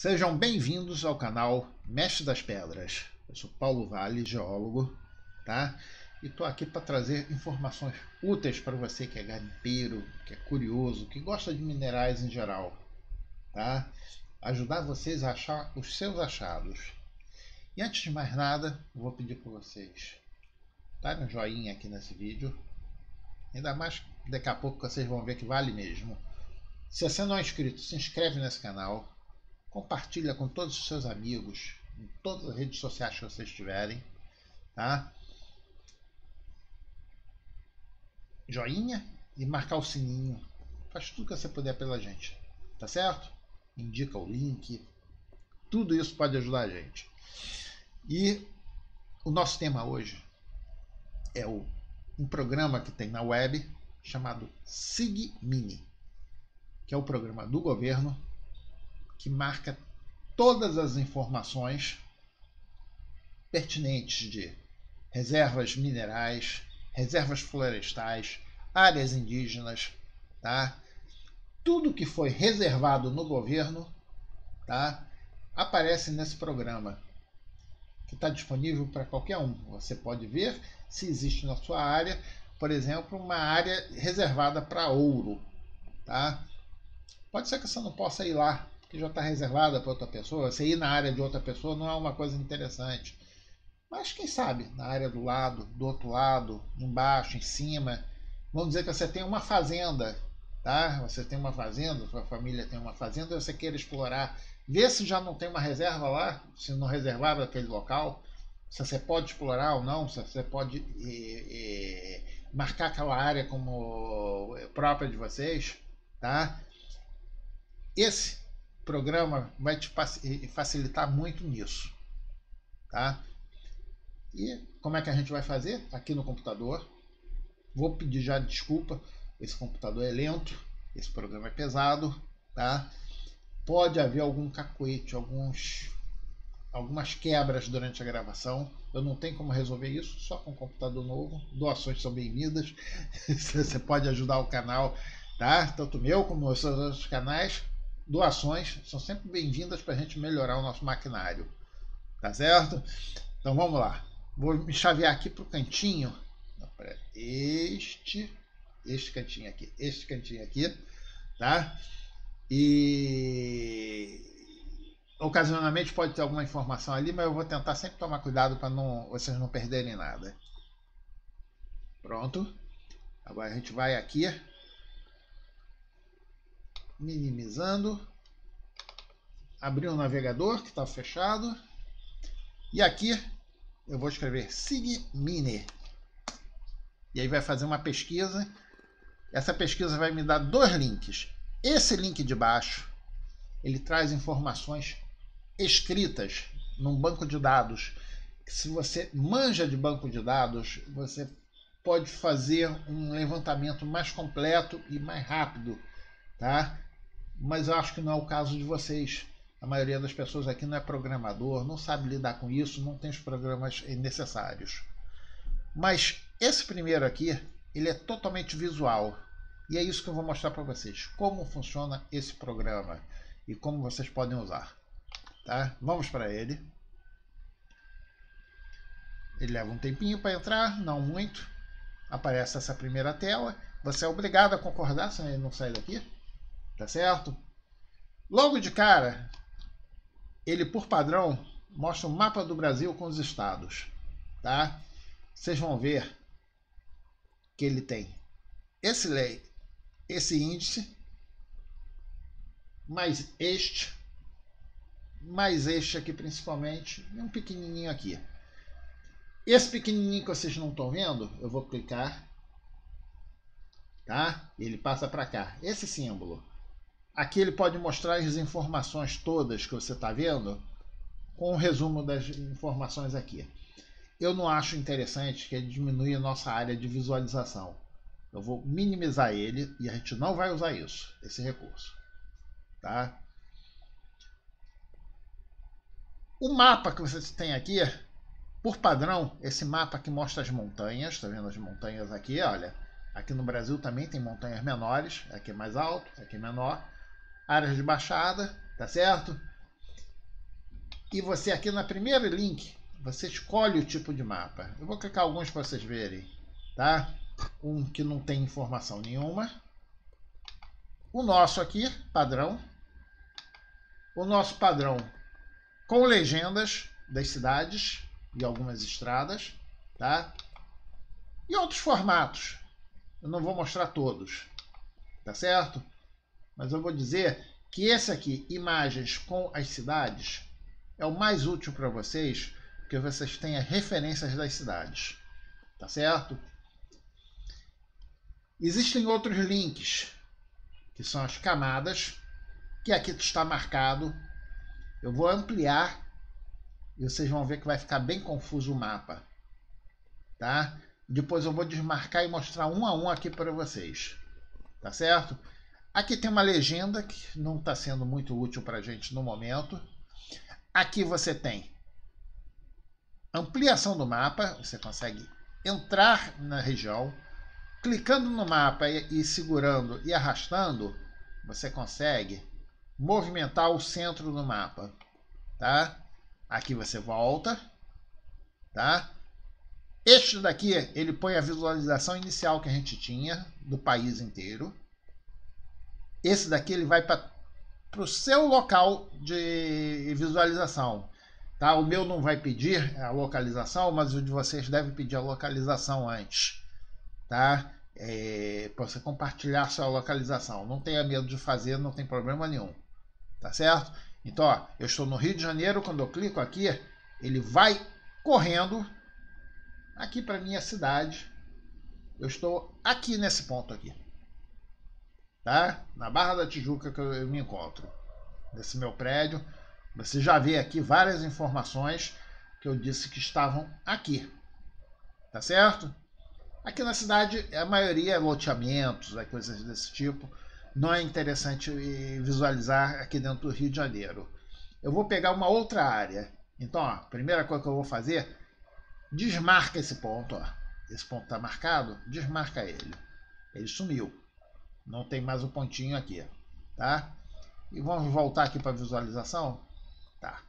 Sejam bem-vindos ao canal Mestre das Pedras. Eu sou Paulo Vale, geólogo, tá? E tô aqui para trazer informações úteis para você que é garimpeiro, que é curioso, que gosta de minerais em geral, tá? Ajudar vocês a achar os seus achados. E antes de mais nada, eu vou pedir para vocês darem um joinha aqui nesse vídeo. Ainda mais daqui a pouco vocês vão ver que vale mesmo. Se você não é inscrito, se inscreve nesse canal compartilha com todos os seus amigos, em todas as redes sociais que vocês tiverem, tá? Joinha e marcar o sininho. Faz tudo que você puder pela gente, tá certo? Indica o link. Tudo isso pode ajudar a gente. E o nosso tema hoje é o, um programa que tem na web chamado SIGMINI, que é o programa do governo que marca todas as informações pertinentes de reservas minerais, reservas florestais, áreas indígenas, tá? Tudo que foi reservado no governo, tá? Aparece nesse programa que está disponível para qualquer um. Você pode ver se existe na sua área, por exemplo, uma área reservada para ouro, tá? Pode ser que você não possa ir lá que já está reservada para outra pessoa. Você ir na área de outra pessoa não é uma coisa interessante. Mas quem sabe, na área do lado, do outro lado, embaixo, em cima. Vamos dizer que você tem uma fazenda, tá? Você tem uma fazenda, sua família tem uma fazenda, e você queira explorar, ver se já não tem uma reserva lá, se não reservaram aquele local, se você pode explorar ou não, se você pode marcar aquela área como própria de vocês, tá? Esse programa vai te facilitar muito nisso, tá? E como é que a gente vai fazer? Aqui no computador. Vou pedir já desculpa, esse computador é lento, esse programa é pesado, tá? Pode haver algum cacoete, alguns algumas quebras durante a gravação. Eu não tenho como resolver isso, só com um computador novo. Doações são bem-vindas. Você pode ajudar o canal, tá? Tanto meu como os outros canais doações são sempre bem-vindas para a gente melhorar o nosso maquinário. Tá certo? Então vamos lá. Vou me chavear aqui para o cantinho. Este, este cantinho aqui, este cantinho aqui, tá? E ocasionalmente pode ter alguma informação ali, mas eu vou tentar sempre tomar cuidado para não vocês não perderem nada. Pronto. Agora a gente vai aqui minimizando, abrir o um navegador que está fechado e aqui eu vou escrever sigmine e aí vai fazer uma pesquisa. Essa pesquisa vai me dar dois links. Esse link de baixo ele traz informações escritas num banco de dados. Se você manja de banco de dados, você pode fazer um levantamento mais completo e mais rápido, tá? Mas eu acho que não é o caso de vocês. A maioria das pessoas aqui não é programador, não sabe lidar com isso, não tem os programas necessários. Mas esse primeiro aqui, ele é totalmente visual. E é isso que eu vou mostrar para vocês. Como funciona esse programa e como vocês podem usar. Tá? Vamos para ele. Ele leva um tempinho para entrar, não muito. Aparece essa primeira tela. Você é obrigado a concordar, senão ele não sai daqui. Tá certo? Logo de cara, ele por padrão mostra o um mapa do Brasil com os estados, tá? Vocês vão ver que ele tem esse lei, esse índice, mais este, mais este aqui principalmente, e um pequenininho aqui. Esse pequenininho que vocês não estão vendo, eu vou clicar, tá? Ele passa para cá. Esse símbolo Aqui ele pode mostrar as informações todas que você está vendo, com o um resumo das informações aqui. Eu não acho interessante que ele diminua a nossa área de visualização. Eu vou minimizar ele e a gente não vai usar isso, esse recurso. Tá? O mapa que você tem aqui, por padrão, esse mapa que mostra as montanhas, está vendo as montanhas aqui? Olha, aqui no Brasil também tem montanhas menores, aqui é mais alto, aqui é menor áreas de baixada, tá certo? e você aqui na primeira link, você escolhe o tipo de mapa. Eu vou clicar alguns para vocês verem, tá? Um que não tem informação nenhuma. O nosso aqui, padrão. O nosso padrão com legendas das cidades e algumas estradas, tá? E outros formatos. Eu não vou mostrar todos, tá certo? Mas eu vou dizer que esse aqui, imagens com as cidades, é o mais útil para vocês, porque vocês têm as referências das cidades, tá certo? Existem outros links, que são as camadas, que aqui está marcado. Eu vou ampliar e vocês vão ver que vai ficar bem confuso o mapa, tá? Depois eu vou desmarcar e mostrar um a um aqui para vocês, tá certo? Aqui tem uma legenda que não está sendo muito útil para a gente no momento. Aqui você tem ampliação do mapa, você consegue entrar na região, clicando no mapa e, e segurando e arrastando, você consegue movimentar o centro do mapa, tá? Aqui você volta, tá? Este daqui, ele põe a visualização inicial que a gente tinha do país inteiro. Esse daqui ele vai para o seu local de visualização. Tá? O meu não vai pedir a localização, mas o de vocês deve pedir a localização antes. Tá? É, para você compartilhar sua localização. Não tenha medo de fazer, não tem problema nenhum. Tá certo? Então, ó, eu estou no Rio de Janeiro, quando eu clico aqui, ele vai correndo aqui para minha cidade. Eu estou aqui nesse ponto aqui. Tá? Na Barra da Tijuca que eu me encontro. Nesse meu prédio. Você já vê aqui várias informações que eu disse que estavam aqui. Tá certo? Aqui na cidade, a maioria é loteamentos, é coisas desse tipo não é interessante visualizar aqui dentro do Rio de Janeiro. Eu vou pegar uma outra área. Então, ó, a primeira coisa que eu vou fazer, desmarca esse ponto. Ó. Esse ponto está marcado, desmarca ele. Ele sumiu. Não tem mais o pontinho aqui. Tá? E vamos voltar aqui para visualização. Tá.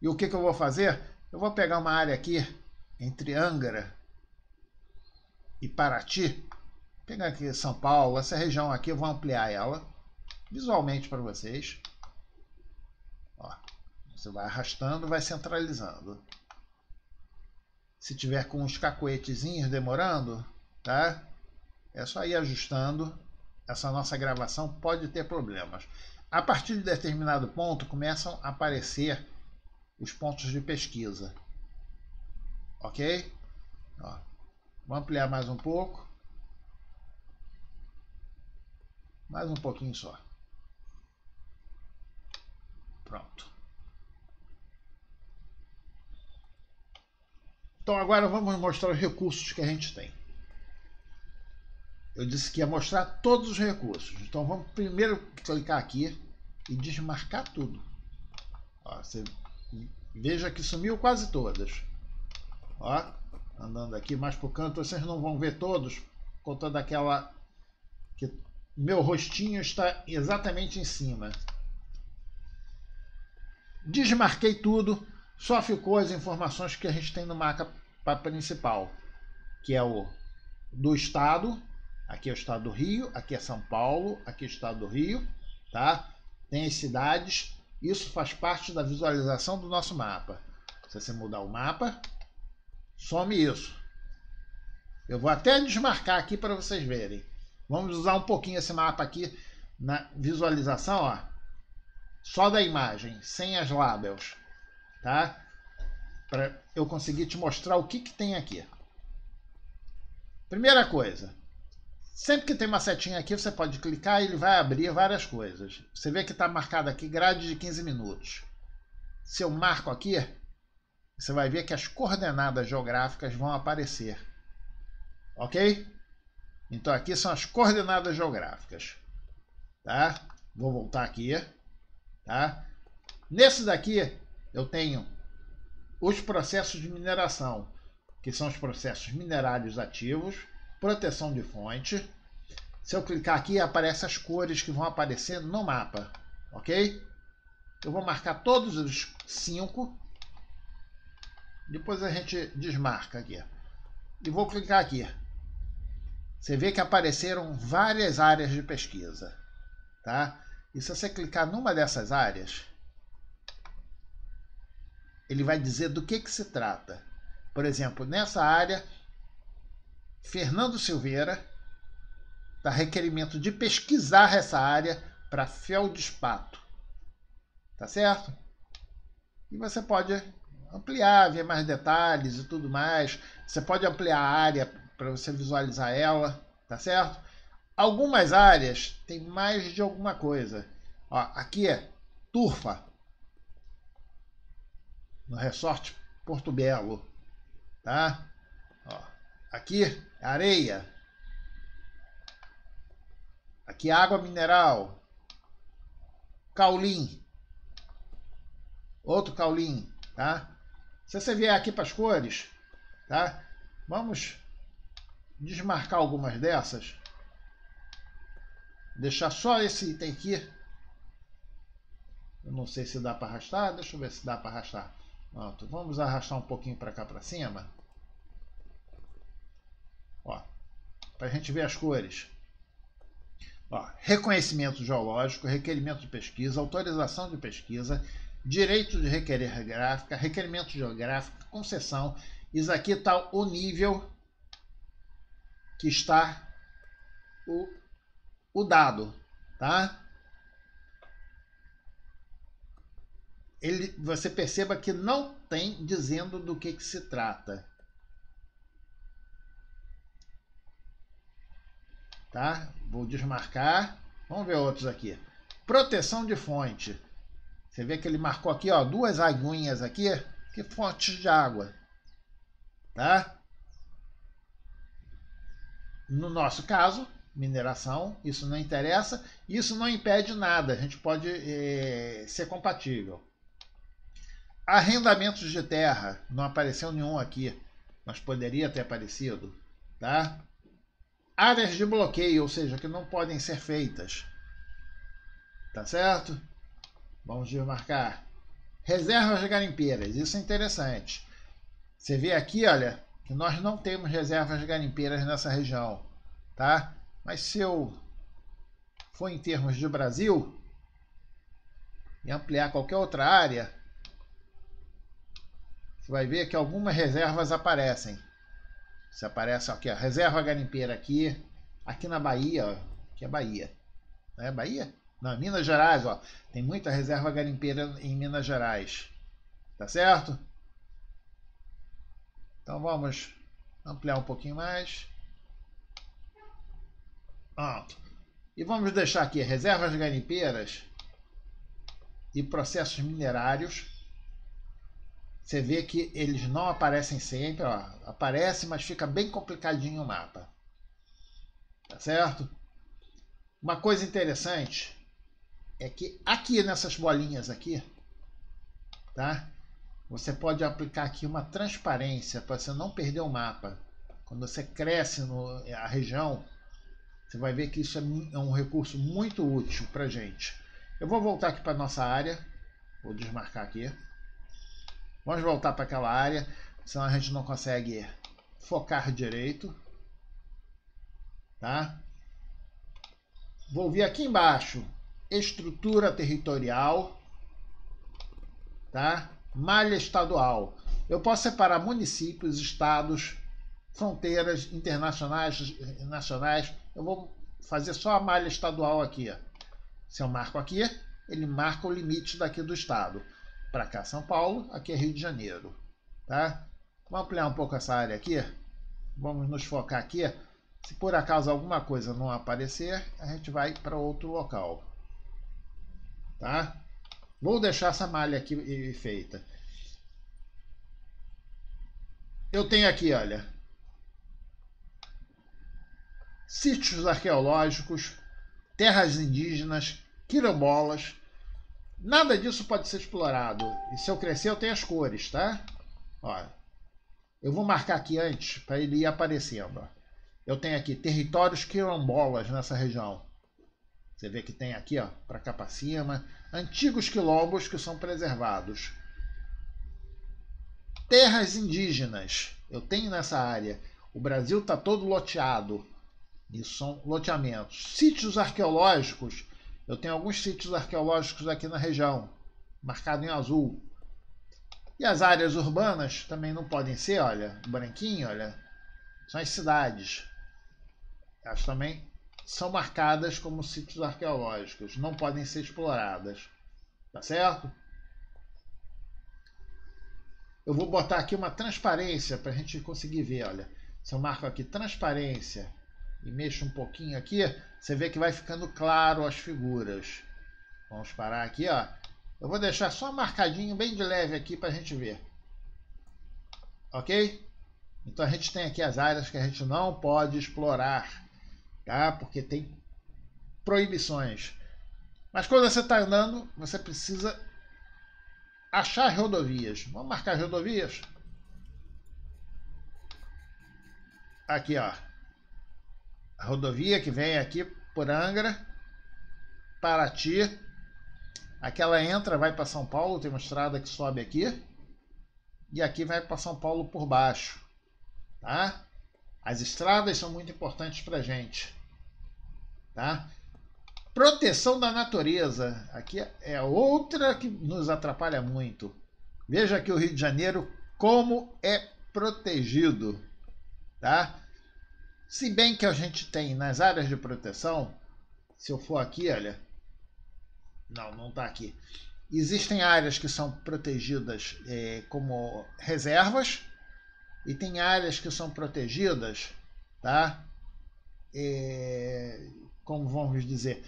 E o que, que eu vou fazer? Eu vou pegar uma área aqui entre Angra e Paraty pegar aqui São Paulo, essa região aqui, eu vou ampliar ela visualmente para vocês. Ó, você vai arrastando, vai centralizando. Se tiver com uns cacoetezinhos demorando, tá? É só ir ajustando. Essa nossa gravação pode ter problemas. A partir de determinado ponto começam a aparecer os pontos de pesquisa. Ok? Ó, vou ampliar mais um pouco. Mais um pouquinho só. Pronto. Então agora vamos mostrar os recursos que a gente tem. Eu disse que ia mostrar todos os recursos. Então vamos primeiro clicar aqui e desmarcar tudo. Ó, você veja que sumiu quase todas. Ó, andando aqui mais para o canto, vocês não vão ver todos, contando aquela que meu rostinho está exatamente em cima. Desmarquei tudo, só ficou as informações que a gente tem no mapa principal, que é o do estado, aqui é o estado do Rio, aqui é São Paulo, aqui é o estado do Rio, tá? Tem as cidades, isso faz parte da visualização do nosso mapa. Se você mudar o mapa, some isso. Eu vou até desmarcar aqui para vocês verem. Vamos usar um pouquinho esse mapa aqui na visualização, ó. Só da imagem, sem as labels, tá? Para eu conseguir te mostrar o que, que tem aqui. Primeira coisa, sempre que tem uma setinha aqui, você pode clicar e ele vai abrir várias coisas. Você vê que está marcado aqui grade de 15 minutos. Se eu marco aqui, você vai ver que as coordenadas geográficas vão aparecer. Ok? Então aqui são as coordenadas geográficas. Tá? Vou voltar aqui. Tá? Nesse daqui eu tenho os processos de mineração, que são os processos minerários ativos, proteção de fonte. Se eu clicar aqui, aparecem as cores que vão aparecer no mapa, ok? Eu vou marcar todos os cinco. Depois a gente desmarca aqui. E vou clicar aqui. Você vê que apareceram várias áreas de pesquisa. Tá? E se você clicar numa dessas áreas, ele vai dizer do que, que se trata. Por exemplo, nessa área, Fernando Silveira dá requerimento de pesquisar essa área para feldespato. Tá certo? E você pode ampliar, ver mais detalhes e tudo mais. Você pode ampliar a área para você visualizar ela, tá certo? Algumas áreas tem mais de alguma coisa. Ó, aqui é turfa, no resort Porto Belo, tá? Aqui areia, aqui água mineral, caulim, outro caulim, tá? Se você vier aqui para as cores, tá? Vamos desmarcar algumas dessas. Deixar só esse item aqui. Eu não sei se dá para arrastar. Deixa eu ver se dá para arrastar. Pronto. Vamos arrastar um pouquinho para cá para cima. Para a gente ver as cores. Ó, reconhecimento geológico, requerimento de pesquisa, autorização de pesquisa, direito de requerer gráfica, requerimento geográfico, concessão. Isso aqui está o nível que está o, o dado, tá? Ele, você perceba que não tem dizendo do que, que se trata. Tá? Vou desmarcar. Vamos ver outros aqui. Proteção de fonte. Você vê que ele marcou aqui, ó, duas aguinhas aqui, que fontes de água. Tá? No nosso caso, mineração, isso não interessa, isso não impede nada, a gente pode é, ser compatível. Arrendamentos de terra, não apareceu nenhum aqui, mas poderia ter aparecido, tá? Áreas de bloqueio, ou seja, que não podem ser feitas, tá certo? Vamos desmarcar. Reservas garimpeiras, isso é interessante. Você vê aqui, olha, que nós não temos reservas garimpeiras nessa região, tá? Mas se eu for em termos de Brasil e ampliar qualquer outra área, você vai ver que algumas reservas aparecem. Se aparece aqui, ó, reserva garimpeira aqui, aqui na Bahia, ó, que é Bahia. Não é Bahia? Não, Minas Gerais, ó. Tem muita reserva garimpeira em Minas Gerais. Tá certo? Então vamos ampliar um pouquinho mais. Pronto. E vamos deixar aqui reservas garimpeiras e processos minerários. Você vê que eles não aparecem sempre, ó. aparece, mas fica bem complicadinho o mapa. Tá certo? Uma coisa interessante é que aqui nessas bolinhas aqui, tá? Você pode aplicar aqui uma transparência para você não perder o mapa. Quando você cresce no, a região, você vai ver que isso é, é um recurso muito útil para gente. Eu vou voltar aqui para nossa área. Vou desmarcar aqui. Vamos voltar para aquela área, senão a gente não consegue focar direito. Tá? Vou vir aqui embaixo estrutura territorial, tá? malha estadual. Eu posso separar municípios, estados, fronteiras internacionais, nacionais. Eu vou fazer só a malha estadual aqui. Ó. Se eu marco aqui, ele marca o limite daqui do estado. Para cá, São Paulo, aqui é Rio de Janeiro. Tá? Vamos ampliar um pouco essa área aqui. Vamos nos focar aqui. Se por acaso alguma coisa não aparecer, a gente vai para outro local tá? Vou deixar essa malha aqui feita. Eu tenho aqui, olha, sítios arqueológicos, terras indígenas, quilombolas. Nada disso pode ser explorado. E se eu crescer, eu tenho as cores, tá? Olha, eu vou marcar aqui antes para ele ir aparecendo. Ó. Eu tenho aqui territórios quilombolas nessa região. Você vê que tem aqui, ó, para cá para cima, antigos quilombos que são preservados. Terras indígenas. Eu tenho nessa área. O Brasil está todo loteado. Isso são loteamentos. Sítios arqueológicos. Eu tenho alguns sítios arqueológicos aqui na região, marcado em azul. E as áreas urbanas também não podem ser, olha, branquinho, olha, são as cidades. Elas também são marcadas como sítios arqueológicos, não podem ser exploradas. Tá certo? Eu vou botar aqui uma transparência para a gente conseguir ver. Olha, se eu marco aqui transparência e mexo um pouquinho aqui, você vê que vai ficando claro as figuras. Vamos parar aqui, ó. Eu vou deixar só marcadinho bem de leve aqui para a gente ver. Ok? Então a gente tem aqui as áreas que a gente não pode explorar tá? Porque tem proibições. Mas quando você está andando, você precisa achar rodovias. Vamos marcar rodovias? Aqui, ó. A rodovia que vem aqui por Angra, Paraty. Aqui ela entra, vai para São Paulo, tem uma estrada que sobe aqui. E aqui vai para São Paulo por baixo. Tá? As estradas são muito importantes para gente. Tá? Proteção da natureza. Aqui é outra que nos atrapalha muito. Veja aqui o Rio de Janeiro como é protegido. Tá? Se bem que a gente tem nas áreas de proteção, se eu for aqui, olha. Não, não está aqui. Existem áreas que são protegidas é, como reservas e tem áreas que são protegidas, tá? É, como vamos dizer,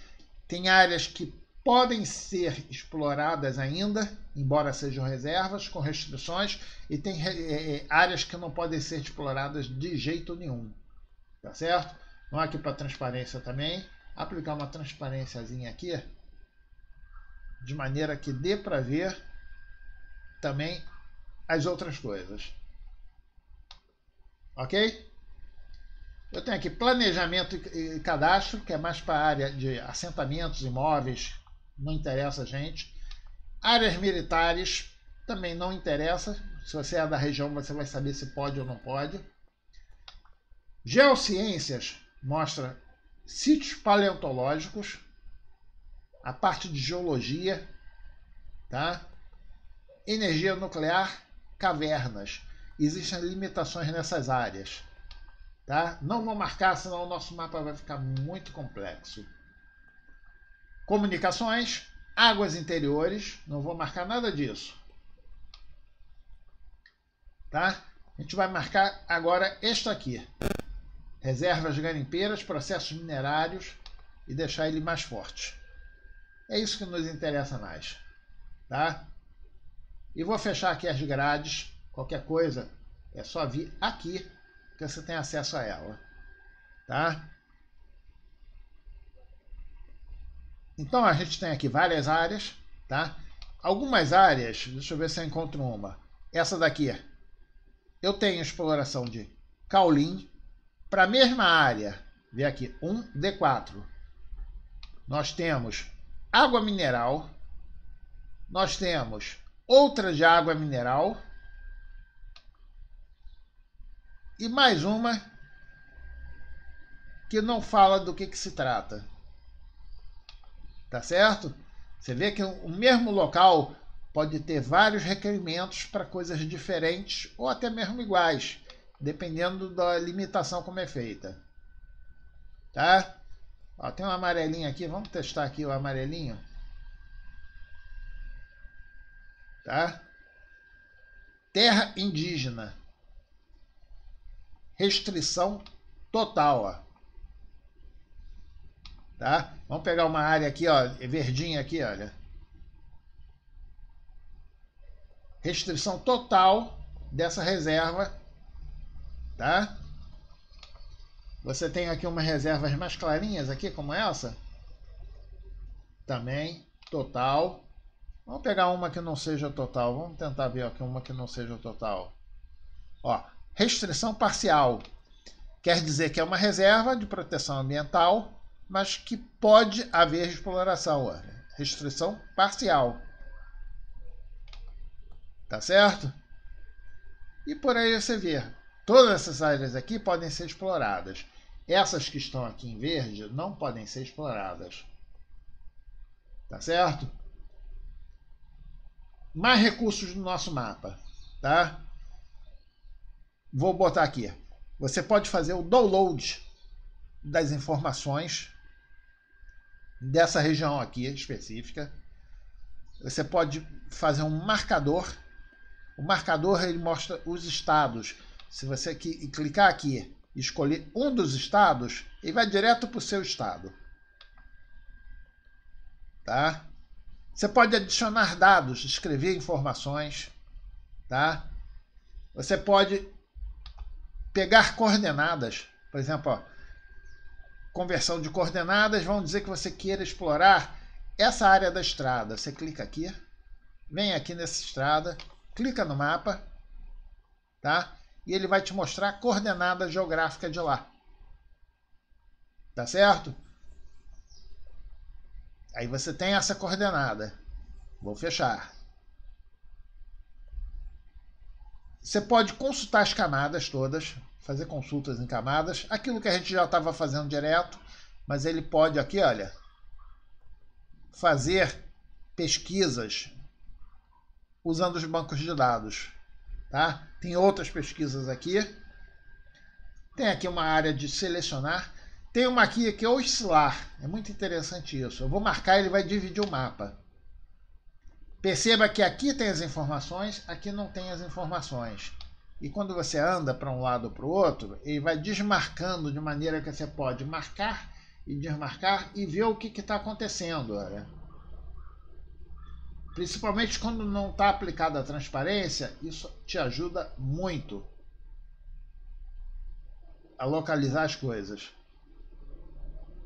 tem áreas que podem ser exploradas ainda, embora sejam reservas, com restrições, e tem é, áreas que não podem ser exploradas de jeito nenhum. Tá certo? Vamos aqui para transparência também. Aplicar uma transparênciazinha aqui, de maneira que dê para ver também as outras coisas. Ok? Eu tenho aqui planejamento e cadastro, que é mais para a área de assentamentos, imóveis, não interessa a gente. Áreas militares, também não interessa. Se você é da região, você vai saber se pode ou não pode. Geociências mostra sítios paleontológicos, a parte de geologia, tá? Energia nuclear, cavernas. Existem limitações nessas áreas. Tá? Não vou marcar, senão o nosso mapa vai ficar muito complexo. Comunicações, águas interiores, não vou marcar nada disso. Tá? A gente vai marcar agora este aqui. Reservas garimpeiras, processos minerários e deixar ele mais forte. É isso que nos interessa mais. Tá? E vou fechar aqui as grades. Qualquer coisa é só vir aqui que você tem acesso a ela. Tá? Então a gente tem aqui várias áreas, tá? Algumas áreas, deixa eu ver se eu encontro uma. Essa daqui, eu tenho exploração de caulim para a mesma área. Vê aqui, 1D4. Nós temos água mineral. Nós temos outra de água mineral e mais uma que não fala do que, que se trata. Tá certo? Você vê que o mesmo local pode ter vários requerimentos para coisas diferentes ou até mesmo iguais, dependendo da limitação como é feita. Tá? Ó, tem um amarelinho aqui, vamos testar aqui o amarelinho. Tá? Terra indígena restrição total, ó. Tá? Vamos pegar uma área aqui, ó, verdinha aqui, olha. Restrição total dessa reserva, tá? Você tem aqui umas reservas mais clarinhas aqui, como essa. Também, total. Vamos pegar uma que não seja total. Vamos tentar ver aqui uma que não seja total. Ó, Restrição parcial quer dizer que é uma reserva de proteção ambiental, mas que pode haver exploração, olha, restrição parcial. Tá certo? E por aí você vê, todas essas áreas aqui podem ser exploradas. Essas que estão aqui em verde não podem ser exploradas. Tá certo? Mais recursos no nosso mapa, tá? Vou botar aqui. Você pode fazer o download das informações dessa região aqui específica. Você pode fazer um marcador. O marcador ele mostra os estados. Se você clicar aqui e escolher um dos estados, ele vai direto para o seu estado. Tá? Você pode adicionar dados, escrever informações, tá? Você pode pegar coordenadas, por exemplo, ó, conversão de coordenadas, vamos dizer que você queira explorar essa área da estrada. Você clica aqui, vem aqui nessa estrada, clica no mapa, tá? E ele vai te mostrar a coordenada geográfica de lá. Tá certo? Aí você tem essa coordenada. Vou fechar. Você pode consultar as camadas todas, fazer consultas em camadas, aquilo que a gente já estava fazendo direto, mas ele pode aqui, olha, fazer pesquisas usando os bancos de dados, tá? Tem outras pesquisas aqui. Tem aqui uma área de selecionar. Tem uma aqui que é oscilar. É muito interessante isso. Eu vou marcar, ele vai dividir o mapa. Perceba que aqui tem as informações, aqui não tem as informações. E quando você anda para um lado ou para o outro, ele vai desmarcando de maneira que você pode marcar e desmarcar e ver o que está acontecendo. Olha. Principalmente quando não está aplicada a transparência, isso te ajuda muito a localizar as coisas.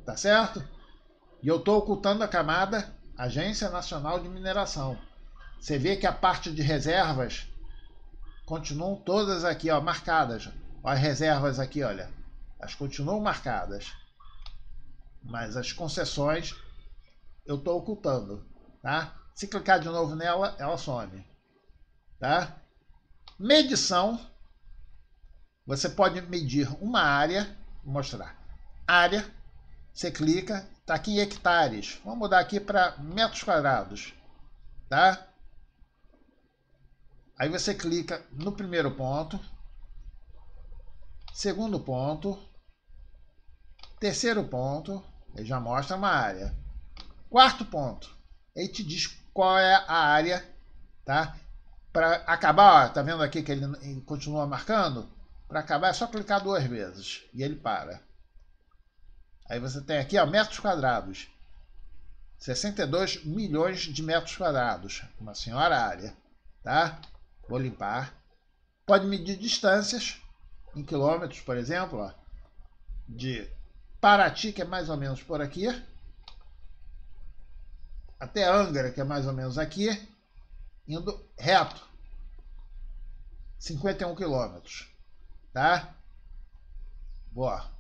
Tá certo? E eu estou ocultando a camada Agência Nacional de Mineração. Você vê que a parte de reservas continuam todas aqui, ó, marcadas. Ó, as reservas aqui, olha, elas continuam marcadas. Mas as concessões eu estou ocultando, tá? Se clicar de novo nela, ela some, tá? Medição, você pode medir uma área, vou mostrar, área, você clica, está aqui em hectares, vamos mudar aqui para metros quadrados, tá? Aí você clica no primeiro ponto, segundo ponto, terceiro ponto, ele já mostra uma área. Quarto ponto, ele te diz qual é a área, tá? Para acabar, ó, tá vendo aqui que ele, continua marcando? Para acabar é só clicar duas vezes e ele para. Aí você tem aqui, ó, metros quadrados. 62 milhões de metros quadrados. Uma senhora área, tá? Vou limpar. Pode medir distâncias em quilômetros, por exemplo, ó, de Paraty, que é mais ou menos por aqui, até Angra, que é mais ou menos aqui, indo reto. 51 quilômetros, tá? Boa.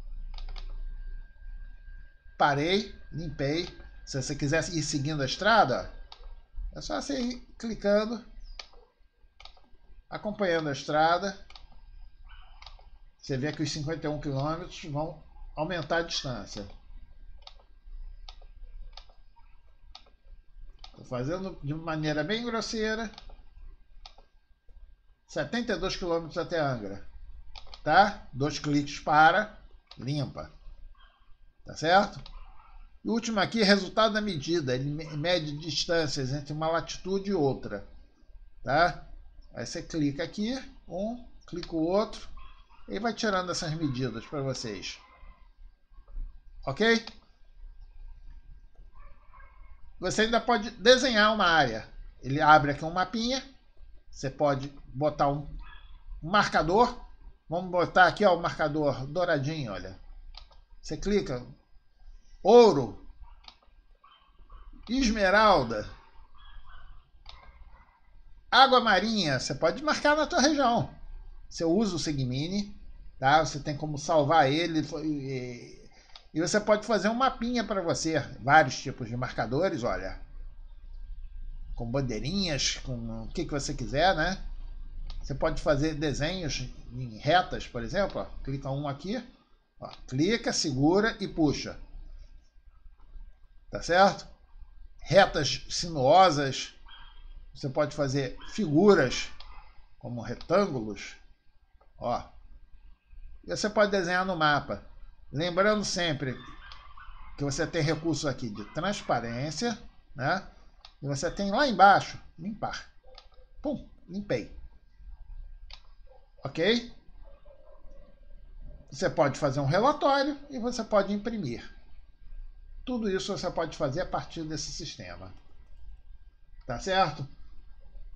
Parei, limpei. Se você quiser ir seguindo a estrada, é só você ir clicando acompanhando a estrada, você vê que os 51 quilômetros vão aumentar a distância. Estou fazendo de maneira bem grosseira. 72 quilômetros até Angra. Tá? Dois cliques para, limpa. Tá certo? E último aqui, resultado da medida. Ele mede distâncias entre uma latitude e outra. Tá? Aí você clica aqui, um, clica o outro, e vai tirando essas medidas para vocês. Ok? Você ainda pode desenhar uma área. Ele abre aqui um mapinha. Você pode botar um, marcador. Vamos botar aqui ó, o marcador douradinho, olha. Você clica. Ouro. Esmeralda. Água marinha, você pode marcar na tua região. Você usa o Segmini, tá? Você tem como salvar ele E você pode fazer um mapinha para você, vários tipos de marcadores, olha. Com bandeirinhas, com o que, que você quiser, né? Você pode fazer desenhos em retas, por exemplo. Ó. Clica um aqui, ó. clica, segura e puxa. Tá certo? Retas sinuosas. Você pode fazer figuras como retângulos. Ó. E você pode desenhar no mapa. Lembrando sempre que você tem recurso aqui de transparência, né? E você tem lá embaixo, limpar. Pum, limpei. Ok? Você pode fazer um relatório e você pode imprimir. Tudo isso você pode fazer a partir desse sistema. Tá certo?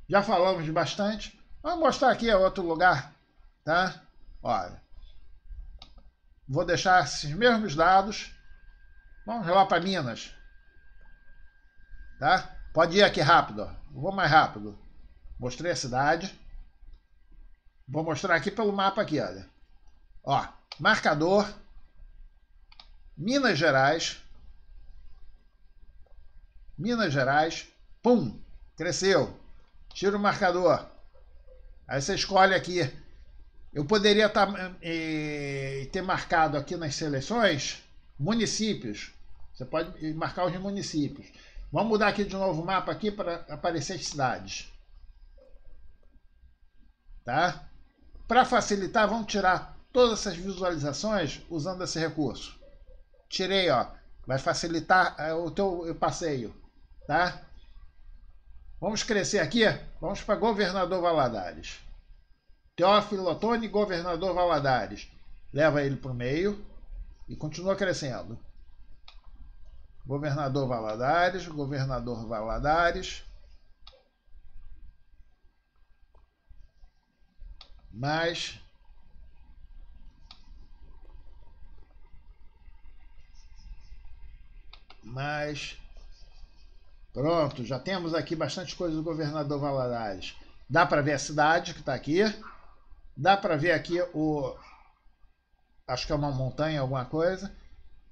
Já falamos bastante. Vamos mostrar aqui outro lugar, tá? Olha. Vou deixar esses mesmos dados. Vamos lá para Minas. Tá? Pode ir aqui rápido. Ó. Vou mais rápido. Mostrei a cidade. Vou mostrar aqui pelo mapa aqui, olha. Ó, marcador. Minas Gerais. Minas Gerais. Pum! Cresceu. Tira o marcador. Aí você escolhe aqui. Eu poderia tá, eh, ter marcado aqui nas seleções municípios. Você pode marcar os municípios. Vamos mudar aqui de novo o mapa aqui para aparecer as cidades. Tá? Para facilitar, vamos tirar todas essas visualizações usando esse recurso. Tirei, ó. Vai facilitar o teu passeio, tá? Vamos crescer aqui. Vamos para Governador Valadares. Teófilo Otoni, Governador Valadares. Leva ele para o meio e continua crescendo. Governador Valadares, Governador Valadares. Mais mais pronto, já temos aqui bastante coisa do governador Valadares. Dá para ver a cidade que está aqui. Dá para ver aqui o acho que é uma montanha, alguma coisa.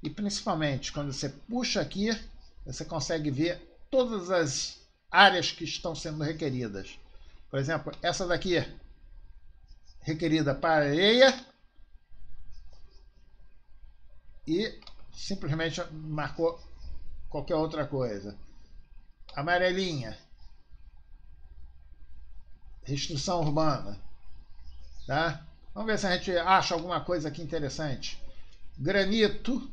E principalmente quando você puxa aqui, você consegue ver todas as áreas que estão sendo requeridas. Por exemplo, essa daqui requerida para areia e simplesmente marcou qualquer outra coisa. Amarelinha. Restrição urbana. Tá? Vamos ver se a gente acha alguma coisa aqui interessante. Granito.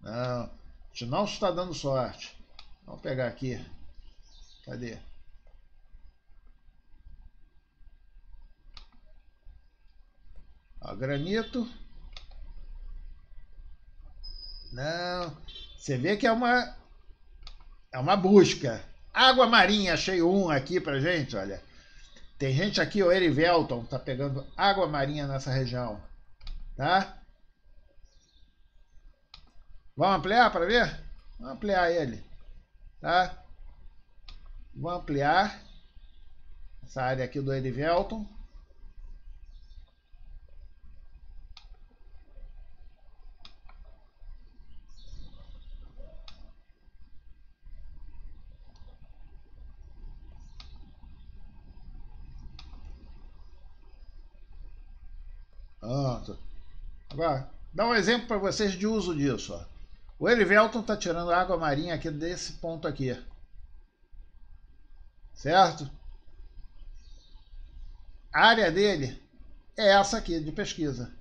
Não, a gente não está dando sorte. Vamos pegar aqui. Cadê? Ó, granito. Não. Você vê que é uma é uma busca. Água marinha, achei um aqui pra gente, olha. Tem gente aqui, o Erivelton, tá pegando água marinha nessa região, tá? Vamos ampliar para ver? Vamos ampliar ele, tá? Vamos ampliar essa área aqui do Erivelton. Pronto. Agora, dá um exemplo para vocês de uso disso. Ó. O Erivelton está tirando água marinha aqui desse ponto aqui. Certo? A área dele é essa aqui de pesquisa.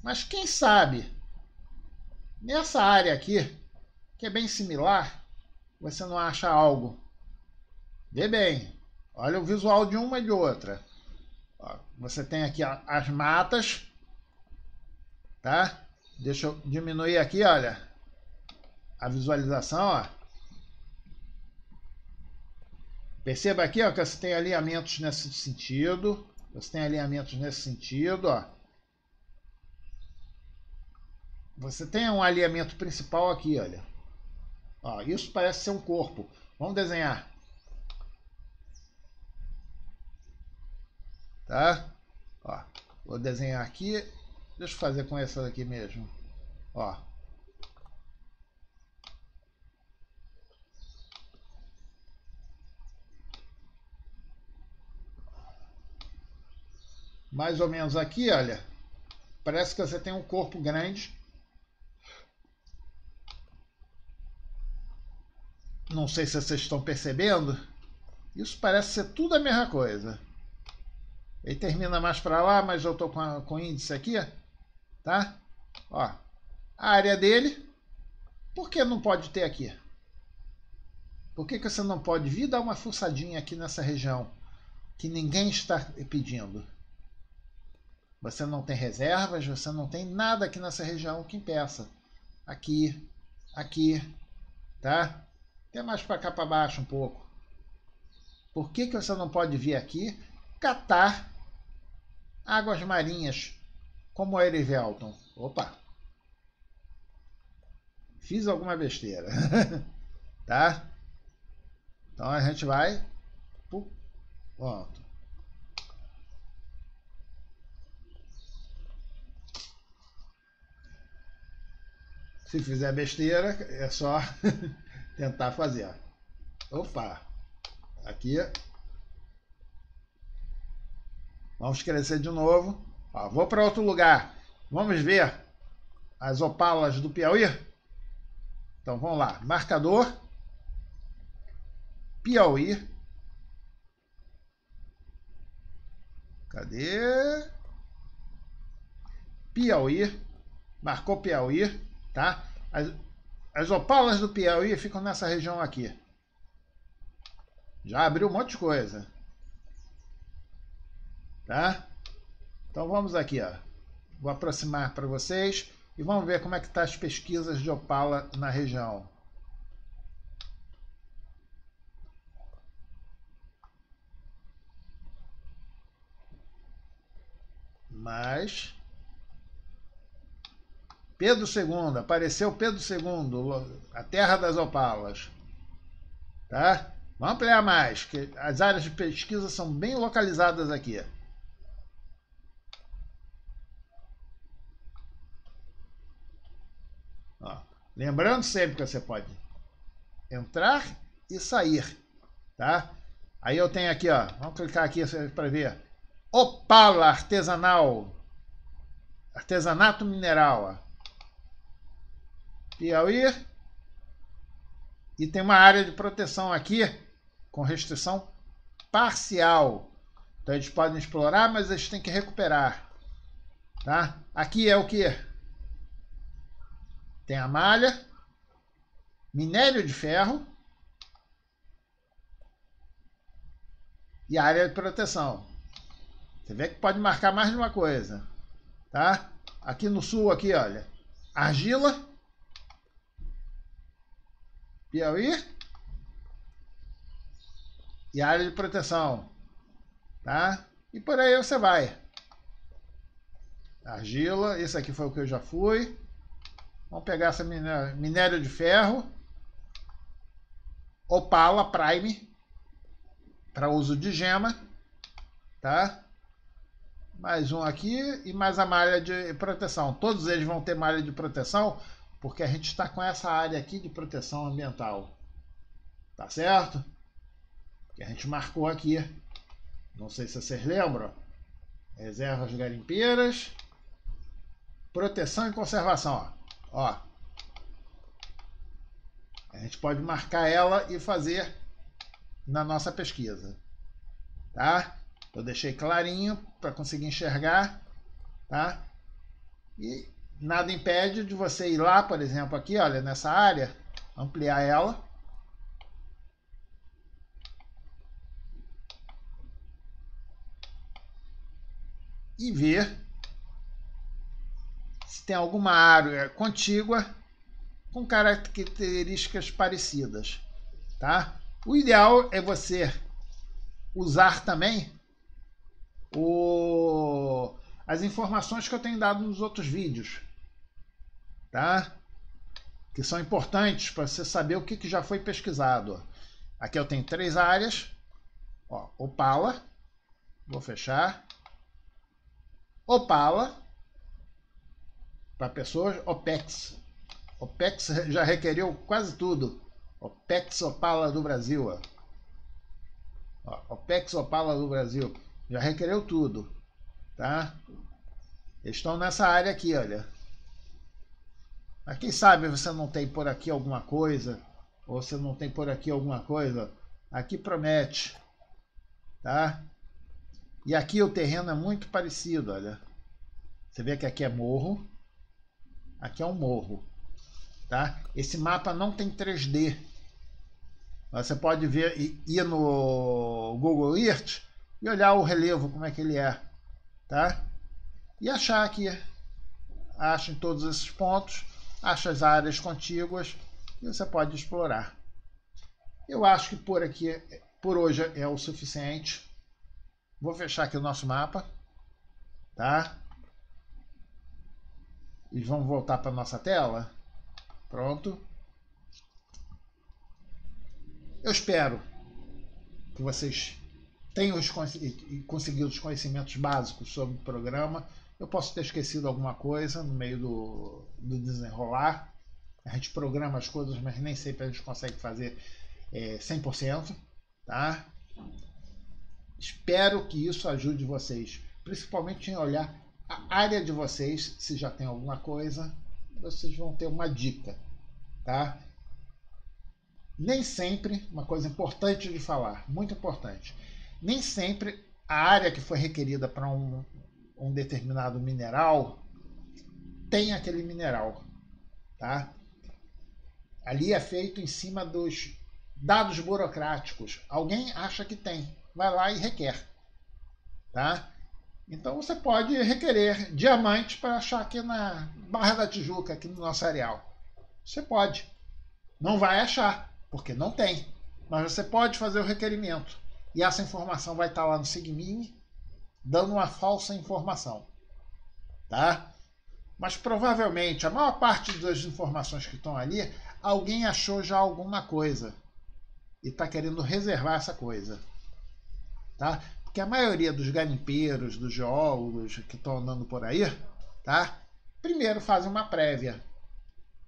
Mas quem sabe, nessa área aqui, que é bem similar, você não acha algo. Vê bem, olha o visual de uma e de outra. Você tem aqui as matas, tá? Deixa eu diminuir aqui, olha, a visualização, ó. Perceba aqui, ó, que você tem alinhamentos nesse sentido. Você tem alinhamentos nesse sentido, ó. Você tem um alinhamento principal aqui, olha. Ó, isso parece ser um corpo. Vamos desenhar. Tá? Ó, vou desenhar aqui. Deixa eu fazer com essa daqui mesmo. Ó. Mais ou menos aqui, olha. Parece que você tem um corpo grande. Não sei se vocês estão percebendo. Isso parece ser tudo a mesma coisa. Ele termina mais para lá, mas eu estou com, com índice aqui, tá? Ó, a área dele. Por que não pode ter aqui? Por que, que você não pode vir dar uma fuçadinha aqui nessa região que ninguém está pedindo? Você não tem reservas, você não tem nada aqui nessa região que impeça. Aqui, aqui, tá? Até mais para cá para baixo um pouco. Por que, que você não pode vir aqui catar águas marinhas como a Erivelton? Opa! Fiz alguma besteira, tá? Então a gente vai. Pronto. Se fizer besteira, é só tentar fazer. Opa! Aqui. Vamos crescer de novo. Ó, vou para outro lugar. Vamos ver as opalas do Piauí? Então vamos lá. Marcador. Piauí. Cadê? Piauí. Marcou Piauí, tá? As, as opalas do Piauí ficam nessa região aqui. Já abriu um monte de coisa. Tá? Então vamos aqui, ó. Vou aproximar para vocês e vamos ver como é que tá as pesquisas de Opala na região. Mas Pedro II, apareceu Pedro II, a terra das opalas. Tá? Vamos ampliar mais, que as áreas de pesquisa são bem localizadas aqui. Ó, lembrando sempre que você pode entrar e sair, tá? Aí eu tenho aqui, ó, vamos clicar aqui para ver. Opala artesanal, artesanato mineral, ó. Piauí. E tem uma área de proteção aqui com restrição parcial. Então eles podem explorar, mas eles têm que recuperar. Tá? Aqui é o que? Tem a malha, minério de ferro e área de proteção. Você vê que pode marcar mais de uma coisa, tá? Aqui no sul, aqui, olha, argila, Piauí, e área de proteção, tá? E por aí você vai. Argila, esse aqui foi o que eu já fui. Vamos pegar essa minério de ferro. Opala Prime para uso de gema, tá? Mais um aqui e mais a malha de proteção. Todos eles vão ter malha de proteção porque a gente está com essa área aqui de proteção ambiental. Tá certo? que a gente marcou aqui. Não sei se vocês lembram. Reservas garimpeiras. Proteção e conservação. Ó. ó. A gente pode marcar ela e fazer na nossa pesquisa. Tá? Eu deixei clarinho para conseguir enxergar. Tá? E nada impede de você ir lá, por exemplo, aqui, olha, nessa área, ampliar ela e ver tem alguma área contígua com características parecidas, tá? O ideal é você usar também o, as informações que eu tenho dado nos outros vídeos, tá? Que são importantes para você saber o que, que já foi pesquisado. Aqui eu tenho três áreas, ó, Opala, vou fechar, Opala, para pessoas, OPEX. OPEX já requeriu quase tudo. OPEX Opala do Brasil. Ó. Ó, OPEX Opala do Brasil. Já requereu tudo. Tá? Eles estão nessa área aqui, olha. Mas quem sabe você não tem por aqui alguma coisa, ou você não tem por aqui alguma coisa. Aqui promete. Tá? E aqui o terreno é muito parecido, olha. Você vê que aqui é morro. Aqui é um morro. Tá? Esse mapa não tem 3D. Você pode ver ir no Google Earth e olhar o relevo, como é que ele é. Tá? E achar aqui. Acha em todos esses pontos. Acha as áreas contíguas e você pode explorar. Eu acho que por aqui, por hoje é o suficiente. Vou fechar aqui o nosso mapa. Tá? E vamos voltar para nossa tela. Pronto. Eu espero que vocês tenham os, conseguido os conhecimentos básicos sobre o programa. Eu posso ter esquecido alguma coisa no meio do, do desenrolar. A gente programa as coisas, mas nem sempre a gente consegue fazer é, 100%. Tá? Espero que isso ajude vocês, principalmente em olhar a área de vocês, se já tem alguma coisa, vocês vão ter uma dica, tá? Nem sempre, uma coisa importante de falar, muito importante, nem sempre a área que foi requerida para um, um determinado mineral tem aquele mineral, tá? Ali é feito em cima dos dados burocráticos. Alguém acha que tem, vai lá e requer, tá? Então você pode requerer diamantes para achar aqui na Barra da Tijuca, aqui no nosso areal. Você pode. Não vai achar, porque não tem. Mas você pode fazer o requerimento. E essa informação vai estar lá no Sigmine, dando uma falsa informação. Tá? Mas provavelmente a maior parte das informações que estão ali, alguém achou já alguma coisa e está querendo reservar essa coisa. Tá? Que a maioria dos garimpeiros, dos geólogos que estão andando por aí, tá? Primeiro fazem uma prévia,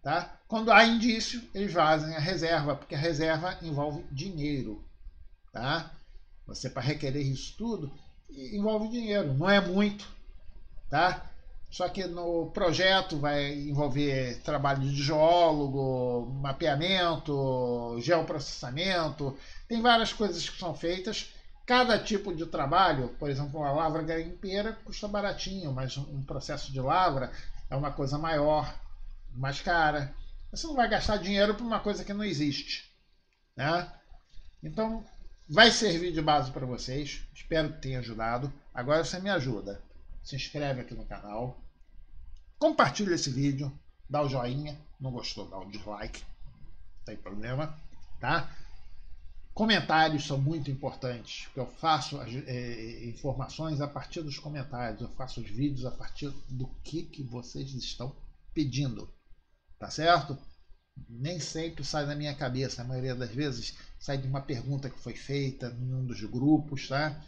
tá? Quando há indício, eles fazem a reserva, porque a reserva envolve dinheiro, tá? Você para requerer isso tudo envolve dinheiro, não é muito, tá? Só que no projeto vai envolver trabalho de geólogo, mapeamento, geoprocessamento, tem várias coisas que são feitas Cada tipo de trabalho, por exemplo, a lavra garimpeira custa baratinho, mas um processo de lavra é uma coisa maior, mais cara. Você não vai gastar dinheiro para uma coisa que não existe. Né? Então, vai servir de base para vocês. Espero que tenha ajudado. Agora você me ajuda. Se inscreve aqui no canal. Compartilha esse vídeo. Dá o joinha. Não gostou, dá o dislike. Não tem problema. Tá? Comentários são muito importantes, porque eu faço as é, informações a partir dos comentários, eu faço os vídeos a partir do que, que vocês estão pedindo. Tá certo? Nem sempre sai da minha cabeça, a maioria das vezes sai de uma pergunta que foi feita em um dos grupos, tá?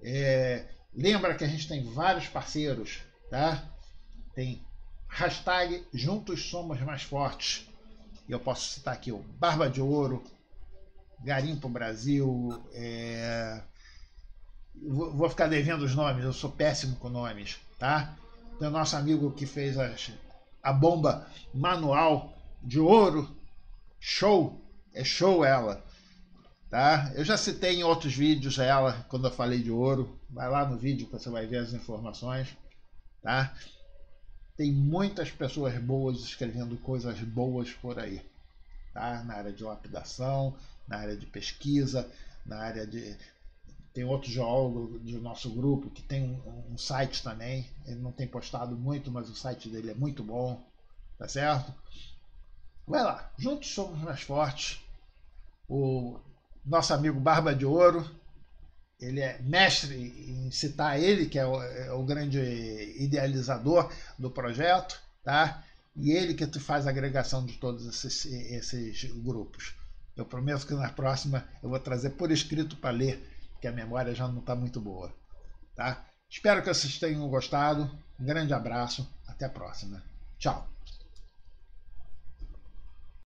É, lembra que a gente tem vários parceiros, tá? Tem hashtag Juntos Somos Mais Fortes. E eu posso citar aqui o Barba de Ouro, Garimpo Brasil. É... Vou ficar devendo os nomes, eu sou péssimo com nomes, tá? Tem o nosso amigo que fez as, a bomba manual de ouro. Show! É show ela. Tá? Eu já citei em outros vídeos ela quando eu falei de ouro. Vai lá no vídeo que você vai ver as informações. Tá? Tem muitas pessoas boas escrevendo coisas boas por aí. Tá? Na área de lapidação, na área de pesquisa, na área de. Tem outro geólogo do nosso grupo que tem um, um site também. Ele não tem postado muito, mas o site dele é muito bom. Tá certo? Vai lá, juntos somos mais fortes. O nosso amigo Barba de Ouro, ele é mestre em citar ele, que é o, é o, grande idealizador do projeto, tá? E ele que faz a agregação de todos esses, esses grupos. Eu prometo que na próxima eu vou trazer por escrito para ler, porque a memória já não está muito boa. Tá? Espero que vocês tenham gostado. Um grande abraço. Até a próxima. Tchau.